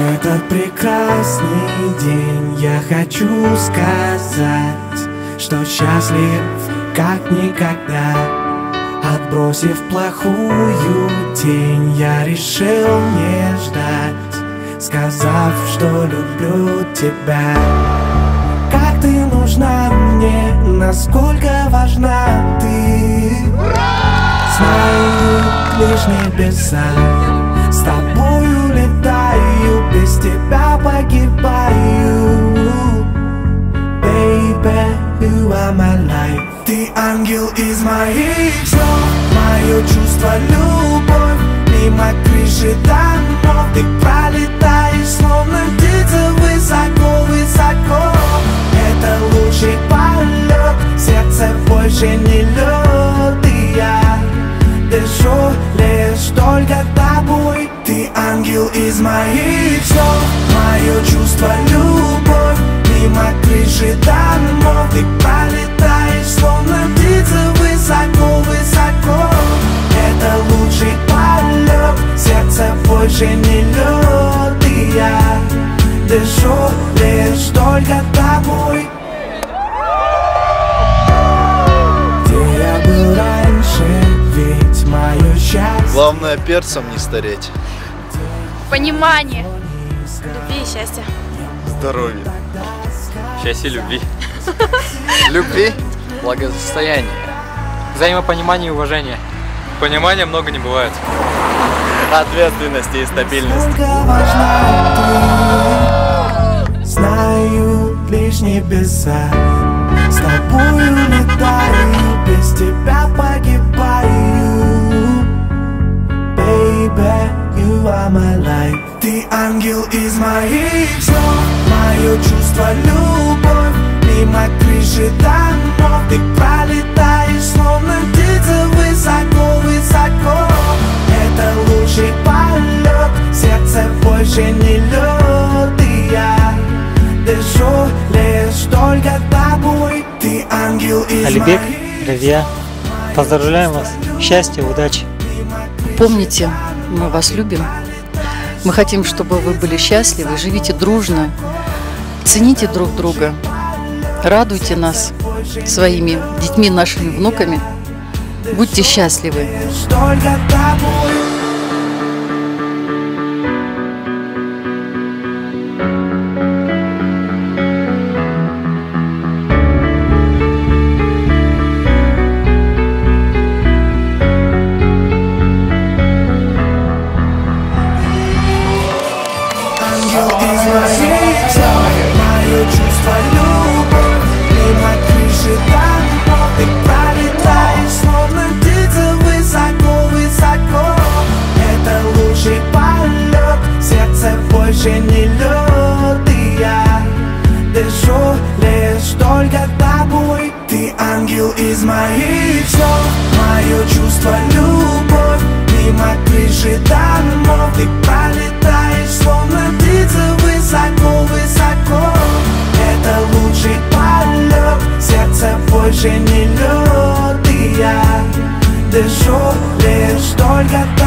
этот прекрасный день Я хочу сказать, что счастлив как никогда. Отбросив плохую тень, я решил не ждать Сказав, что люблю тебя. Как ты нужна мне, насколько важна ты? Знаю лишь небеса без тебя погибаю Baby, you are my life. Ты ангел из моих снов Мое чувство, любовь Мимо крыши домов Ты пролетаешь, словно птица дышу лишь только тобой Ты ангел из моих снов Мое чувство, любовь Мимо крыши домов Ты пролетаешь, словно птица Высоко, высоко Это лучший полет Сердце больше не лед И я дышу лишь только тобой Главное перцем не стареть. Понимание. Любви и счастья. Здоровье. Счастье любви. Любви. Благосостояние. Взаимопонимание и уважение. Понимания много не бывает. Ответственности и стабильности. My life Ты ангел из моих снов Мое чувство, любовь. Мимо крыши домов. Ты пролетаешь, словно птица Высоко, высоко. Это лучший полет. Сердце больше не лед И я дышу лишь только тобой. Ты ангел из Алибек, моих Равия, поздравляем вас. Счастья, удачи. Помните, мы вас любим. Мы хотим, чтобы вы были счастливы, живите дружно, цените друг друга, радуйте нас своими детьми, нашими внуками. Будьте счастливы. Из моих снов Мое чувство, любовь Мимо крыши домов Ты пролетаешь, Высоко, высоко Это лучший полет Сердце больше не лед И я дышу лишь только тобой Ты ангел из моих снов Мое чувство, любовь Мимо крыши домов. Ты Сердце больше не лед И я дышу лишь только тобой